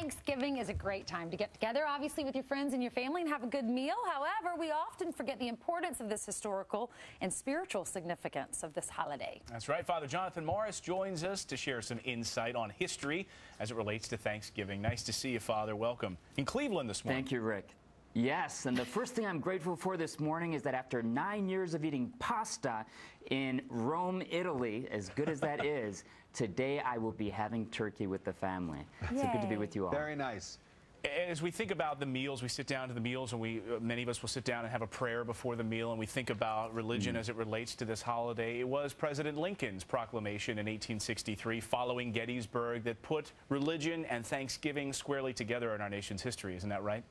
Thanksgiving is a great time to get together, obviously, with your friends and your family and have a good meal. However, we often forget the importance of this historical and spiritual significance of this holiday. That's right. Father Jonathan Morris joins us to share some insight on history as it relates to Thanksgiving. Nice to see you, Father. Welcome in Cleveland this morning. Thank you, Rick. Yes, and the first thing I'm grateful for this morning is that after nine years of eating pasta in Rome, Italy, as good as that is, today I will be having turkey with the family. So good to be with you all. Very nice. As we think about the meals, we sit down to the meals, and we uh, many of us will sit down and have a prayer before the meal, and we think about religion as it relates to this holiday. It was President Lincoln's proclamation in 1863, following Gettysburg, that put religion and Thanksgiving squarely together in our nation's history. Isn't that right?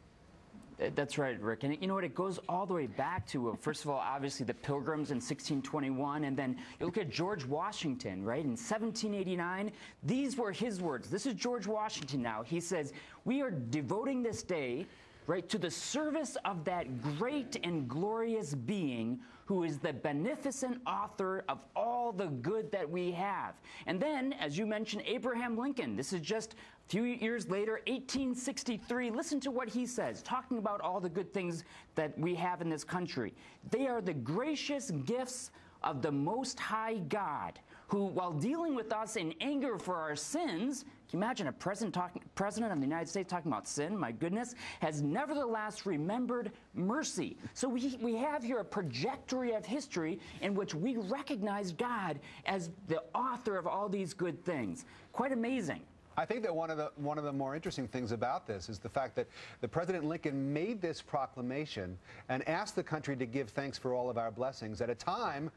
That's right, Rick. And you know what? It goes all the way back to, uh, first of all, obviously the Pilgrims in 1621. And then you look at George Washington, right? In 1789, these were his words. This is George Washington now. He says, We are devoting this day, right, to the service of that great and glorious being who is the beneficent author of all the good that we have. And then, as you mentioned, Abraham Lincoln. This is just a few years later, 1863. Listen to what he says, talking about all the good things that we have in this country. They are the gracious gifts of the Most High God, who, while dealing with us in anger for our sins, can you imagine a president, talking, president of the United States talking about sin? My goodness, has nevertheless remembered mercy. So we, we have here a trajectory of history in which we recognize God as the author of all these good things. Quite amazing. I think that one of the one of the more interesting things about this is the fact that the President Lincoln made this proclamation and asked the country to give thanks for all of our blessings at a time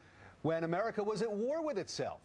when America was at war with itself.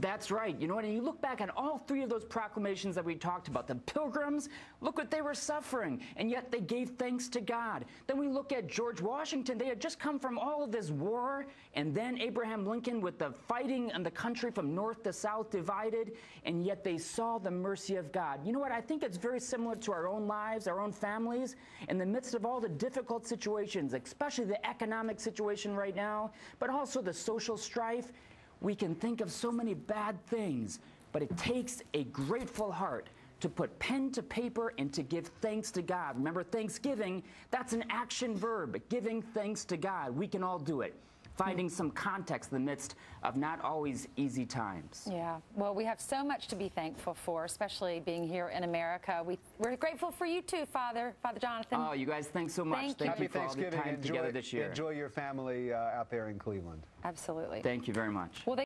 That's right. You know what? And you look back on all three of those proclamations that we talked about. The pilgrims, look what they were suffering, and yet they gave thanks to God. Then we look at George Washington. They had just come from all of this war, and then Abraham Lincoln with the fighting and the country from north to south divided, and yet they saw the mercy of God. You know what? I think it's very similar to our own lives, our own families. In the midst of all the difficult situations, especially the economic situation right now, but also the social strife, we can think of so many bad things, but it takes a grateful heart to put pen to paper and to give thanks to God. Remember, Thanksgiving, that's an action verb, giving thanks to God. We can all do it. Finding some context in the midst of not always easy times. Yeah, well, we have so much to be thankful for, especially being here in America. We, we're grateful for you too, Father, Father Jonathan. Oh, you guys, thanks so much. Thank you. Happy for all the Thanksgiving. time Enjoy, together this year. enjoy your family uh, out there in Cleveland. Absolutely. Thank you very much. Well, they